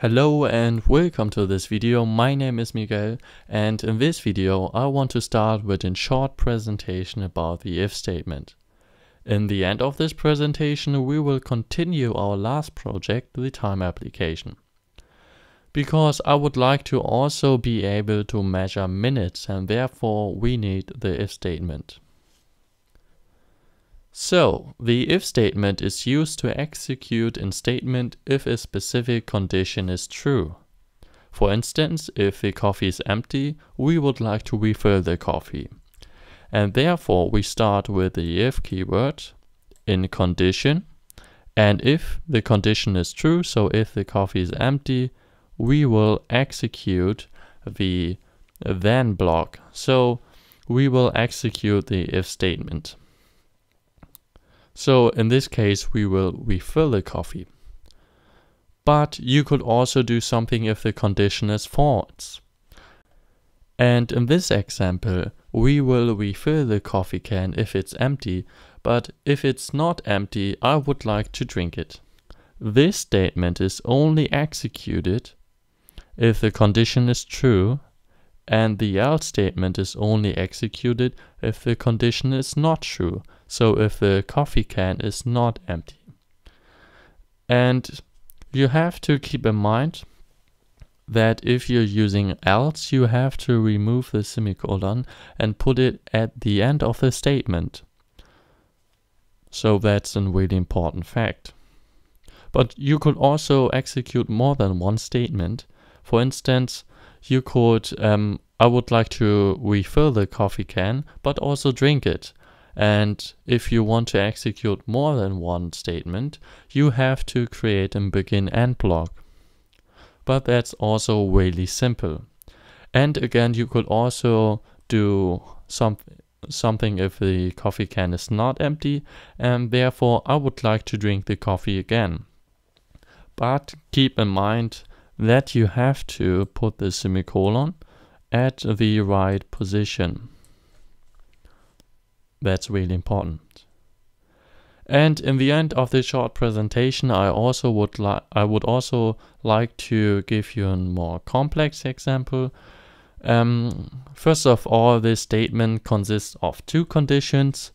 Hello and welcome to this video. My name is Miguel and in this video I want to start with a short presentation about the if statement. In the end of this presentation we will continue our last project, the time application. Because I would like to also be able to measure minutes and therefore we need the if statement. So, the if statement is used to execute a statement if a specific condition is true. For instance, if the coffee is empty, we would like to refill the coffee. And therefore we start with the if keyword in condition. And if the condition is true, so if the coffee is empty, we will execute the then block. So we will execute the if statement. So in this case, we will refill the coffee. But you could also do something if the condition is false. And in this example, we will refill the coffee can if it's empty, but if it's not empty, I would like to drink it. This statement is only executed if the condition is true and the else statement is only executed if the condition is not true, so if the coffee can is not empty. And you have to keep in mind that if you're using else, you have to remove the semicolon and put it at the end of the statement. So that's a really important fact. But you could also execute more than one statement. For instance, you could, um, I would like to refill the coffee can, but also drink it. And if you want to execute more than one statement, you have to create a begin end block. But that's also really simple. And again, you could also do some, something if the coffee can is not empty, and therefore I would like to drink the coffee again. But keep in mind that you have to put the semicolon at the right position. That's really important. And in the end of this short presentation, I also would like I would also like to give you a more complex example. Um, first of all, this statement consists of two conditions.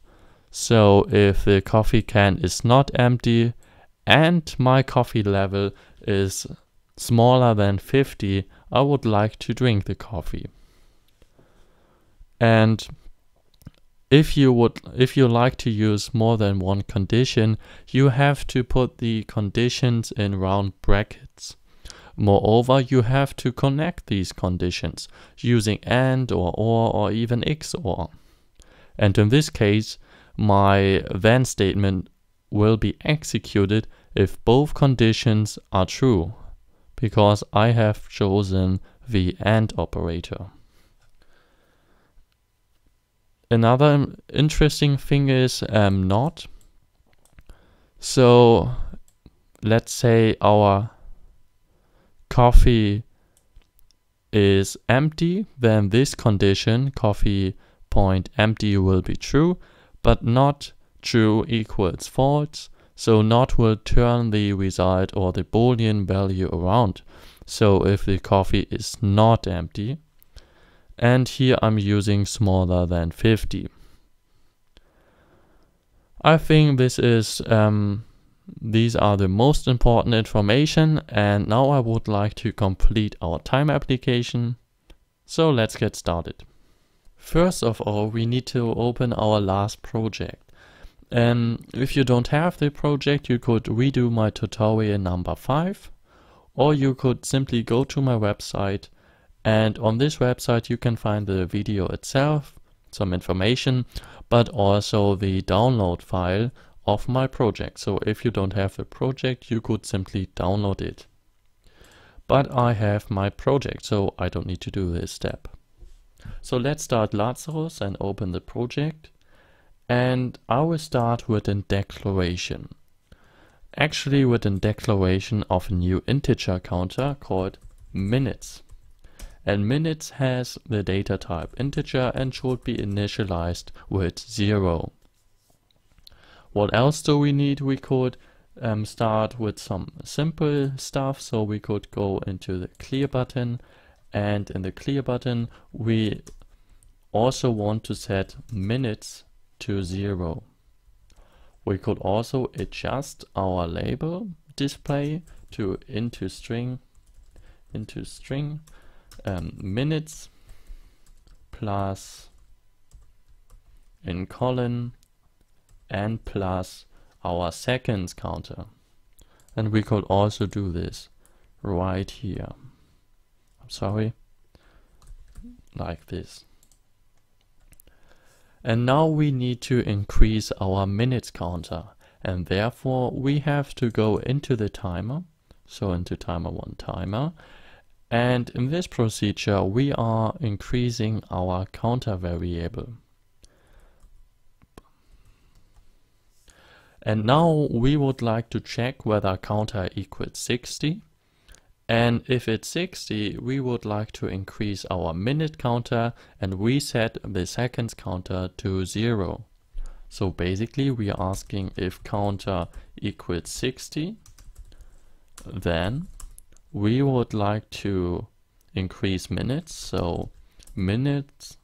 So if the coffee can is not empty and my coffee level is smaller than 50, I would like to drink the coffee. And if you would if you like to use more than one condition, you have to put the conditions in round brackets. Moreover, you have to connect these conditions using AND or OR or even XOR. And in this case, my then statement will be executed if both conditions are true because I have chosen the AND operator. Another interesting thing is um, not. So let's say our coffee is empty, then this condition, coffee point empty will be true, but not true equals false. So not will turn the result or the boolean value around. So if the coffee is not empty, and here I'm using smaller than 50. I think this is um, these are the most important information and now I would like to complete our time application. So let's get started. First of all, we need to open our last project. Um, if you don't have the project, you could redo my tutorial number 5 or you could simply go to my website and on this website you can find the video itself, some information, but also the download file of my project. So if you don't have the project, you could simply download it. But I have my project, so I don't need to do this step. So let's start Lazarus and open the project. And I will start with a declaration. Actually with a declaration of a new integer counter called minutes. And minutes has the data type integer and should be initialized with 0. What else do we need? We could um, start with some simple stuff. So we could go into the clear button and in the clear button, we also want to set minutes to zero. We could also adjust our label display to into string, into string um, minutes plus in colon and plus our seconds counter. And we could also do this right here. I'm sorry, like this. And now we need to increase our minutes counter and therefore we have to go into the timer, so into timer one timer. And in this procedure we are increasing our counter variable. And now we would like to check whether counter equals 60. And if it's 60, we would like to increase our minute counter and reset the seconds counter to zero. So basically we are asking if counter equals 60, then we would like to increase minutes. So minutes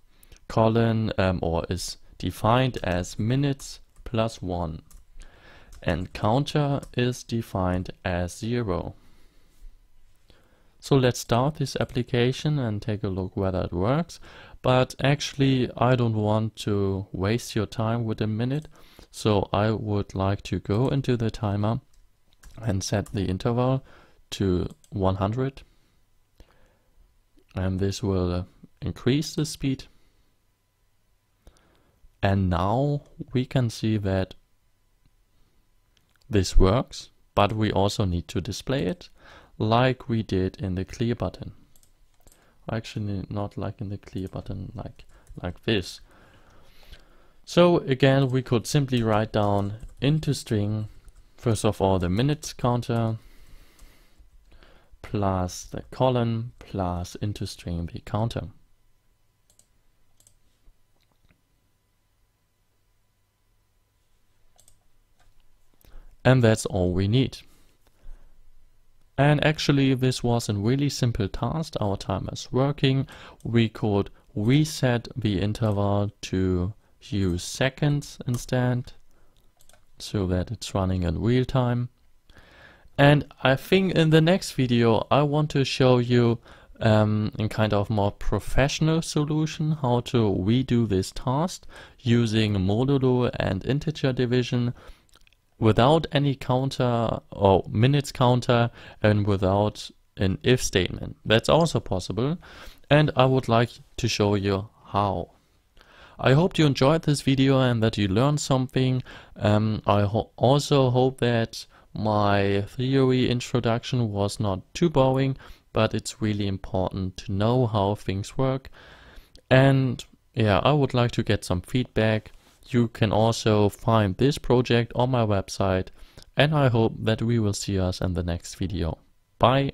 colon um, or is defined as minutes plus one and counter is defined as 0. So let's start this application and take a look whether it works. But actually I don't want to waste your time with a minute. So I would like to go into the timer and set the interval to 100. And this will increase the speed. And now we can see that this works, but we also need to display it like we did in the clear button. Actually, not like in the clear button, like, like this. So again, we could simply write down into string, first of all, the minutes counter, plus the colon, plus into string the counter. And that's all we need. And actually this was a really simple task. Our timer is working. We could reset the interval to use seconds instead so that it's running in real time. And I think in the next video I want to show you um, in kind of more professional solution how to redo this task using modulo and integer division without any counter or minutes counter and without an if statement. That's also possible and I would like to show you how. I hope you enjoyed this video and that you learned something. Um, I ho also hope that my theory introduction was not too boring, but it's really important to know how things work. And yeah, I would like to get some feedback. You can also find this project on my website and I hope that we will see us in the next video. Bye!